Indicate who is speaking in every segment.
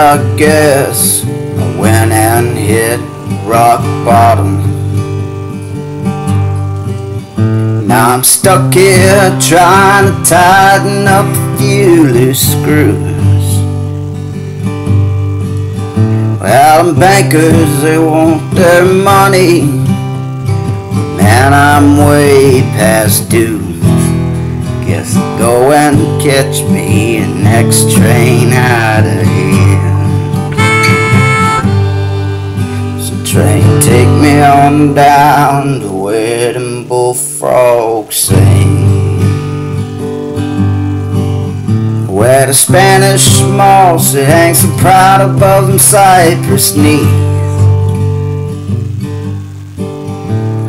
Speaker 1: I guess I went and hit rock bottom. Now I'm stuck here trying to tighten up a few loose screws. Well, them bankers, they want their money. Man, I'm way past due. Guess go and catch me a next train out of here. Take me on down to where them bullfrogs sing. Where the Spanish moss it hangs so proud above them cypress knees.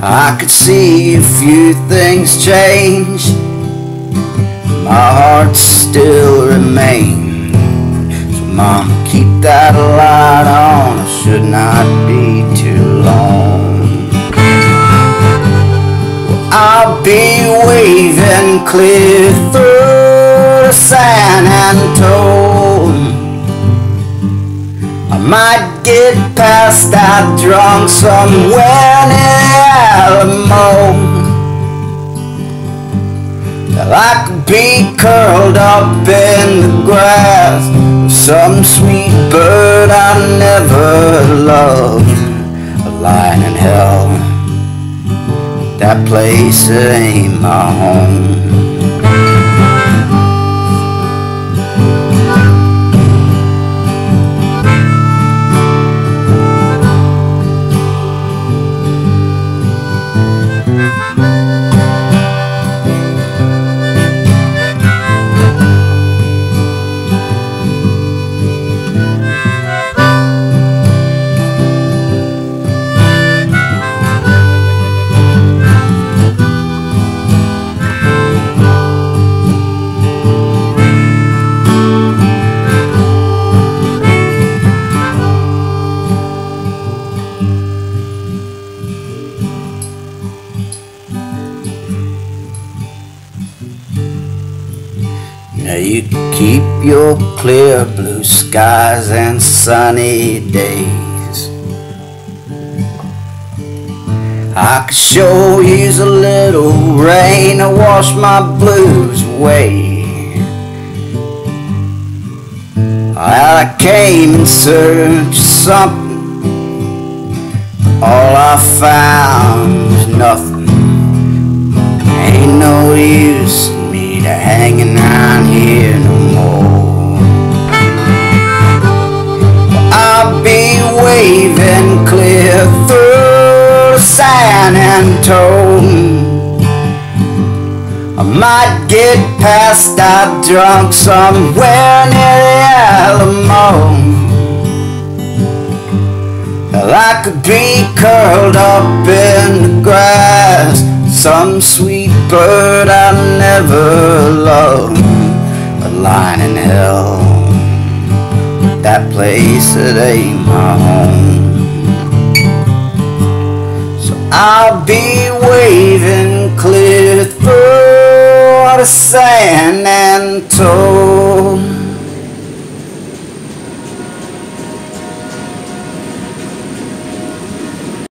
Speaker 1: I could see a few things change my heart still remains. Mom, keep that light on. It should not be too long. Well, I'll be waving clear through San Antone. I might get passed that drunk somewhere near Alamo. I could be curled up in the grass Some sweet bird I never loved. Lying in hell. That place ain't my home you keep your clear blue skies and sunny days. I could sure use a little rain to wash my blues away. I came in search of something. All I found was nothing. Ain't no use in me to hanging waving clear through San Antone. I might get passed out drunk somewhere near the Alamo. I could be curled up in the grass Some sweet bird I never loved But lying in hell That place, it ain't my home. So I'll be waving clear through the San Antone